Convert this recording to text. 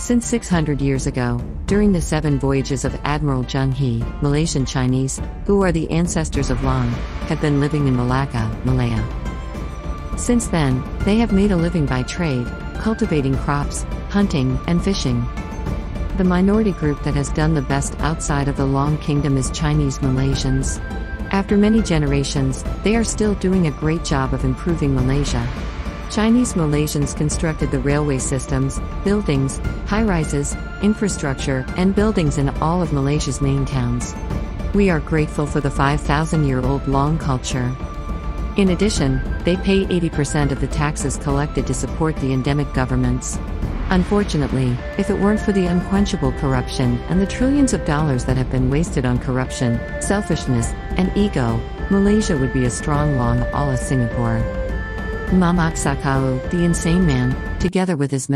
Since 600 years ago, during the seven voyages of Admiral Zheng He, Malaysian Chinese, who are the ancestors of Loong, have been living in Malacca, Malaya. Since then, they have made a living by trade, cultivating crops, hunting, and fishing. The minority group that has done the best outside of the Loong Kingdom is Chinese Malaysians. After many generations, they are still doing a great job of improving Malaysia. Chinese Malaysians constructed the railway systems, buildings, high rises, infrastructure, and buildings in all of Malaysia's main towns. We are grateful for the 5,000 year old Loong culture. In addition, they pay 80% of the taxes collected to support the endemic governments. Unfortunately, if it weren't for the unquenchable corruption and the trillions of dollars that have been wasted on corruption, selfishness, and ego, Malaysia would be a strong Loong a la Singapore. Mamak Sakau, the insane man, together with his